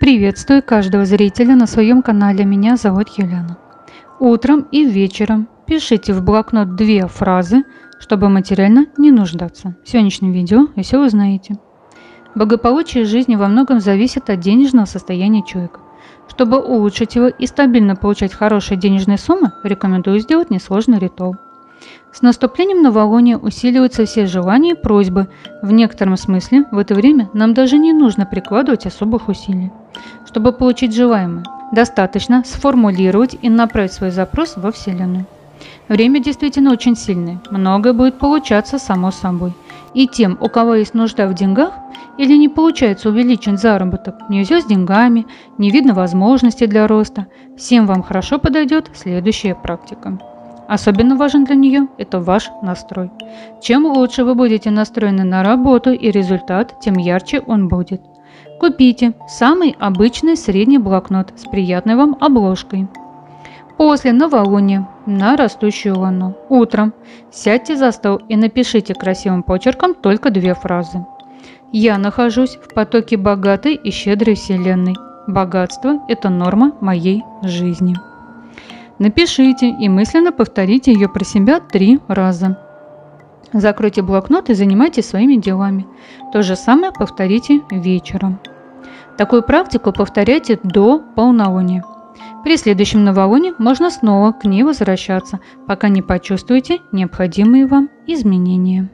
Приветствую каждого зрителя на своем канале. Меня зовут Юлиана. Утром и вечером пишите в блокнот две фразы, чтобы материально не нуждаться. В сегодняшнем видео вы все узнаете. Благополучие жизни во многом зависит от денежного состояния человека. Чтобы улучшить его и стабильно получать хорошие денежные суммы, рекомендую сделать несложный ритуал. С наступлением новолуния усиливаются все желания и просьбы. В некотором смысле в это время нам даже не нужно прикладывать особых усилий. Чтобы получить желаемое, достаточно сформулировать и направить свой запрос во Вселенную. Время действительно очень сильное, многое будет получаться само собой. И тем, у кого есть нужда в деньгах или не получается увеличить заработок, нельзя с деньгами, не видно возможностей для роста, всем вам хорошо подойдет следующая практика. Особенно важен для нее – это ваш настрой. Чем лучше вы будете настроены на работу и результат, тем ярче он будет. Купите самый обычный средний блокнот с приятной вам обложкой. После новолуния на растущую луну утром сядьте за стол и напишите красивым почерком только две фразы. Я нахожусь в потоке богатой и щедрой вселенной. Богатство – это норма моей жизни. Напишите и мысленно повторите ее про себя три раза. Закройте блокнот и занимайтесь своими делами. То же самое повторите вечером. Такую практику повторяйте до полнолуния. При следующем новолунии можно снова к ней возвращаться, пока не почувствуете необходимые вам изменения.